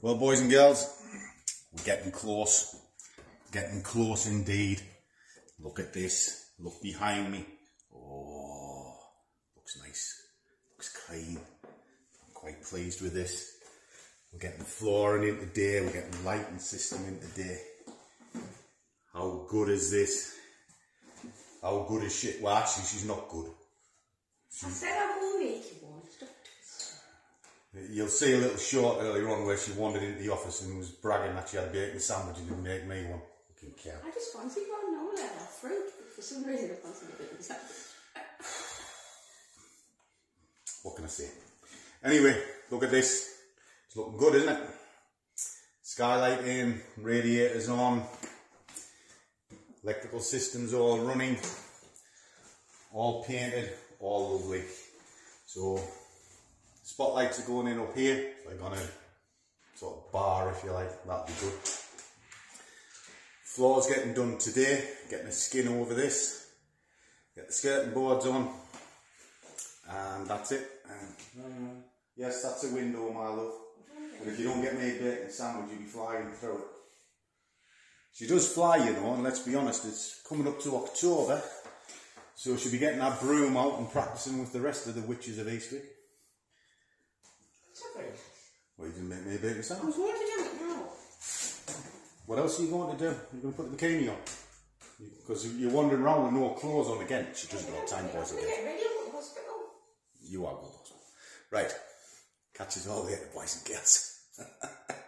Well, boys and girls, we're getting close. Getting close indeed. Look at this. Look behind me. Oh, looks nice. Looks clean. I'm quite pleased with this. We're getting flooring in today. We're getting lighting system in today. How good is this? How good is shit? Well, actually, she's not good. I said I will make you. You'll see a little short earlier on where she wandered into the office and was bragging that she had a bacon sandwich and didn't make me one. Fucking cow. I just one no leather fruit. but For some reason, I fancied a of that. What can I say? Anyway, look at this. It's looking good, isn't it? Skylight in, radiators on, electrical systems all running, all painted, all lovely. So, spotlights are going in up here, like gonna sort of bar if you like, that'd be good. Floor's getting done today, getting a skin over this, get the skirting boards on, and that's it. And, uh, yes, that's a window, my love. And if you don't get me a bacon sandwich, you'll be flying through it. She does fly, you know, and let's be honest, it's coming up to October, so she'll be getting that broom out and practicing with the rest of the witches of Eastwick. It's not very nice. Well, you can make me a sandwich. was going to do it now. What else are you going to do? You're going to put the bikini on? Because you're wandering around with no clothes on again. She doesn't got time, boys I'm and going to girls. get ready to go to hospital. You are good, boss. Right. Catches all later, boys and girls.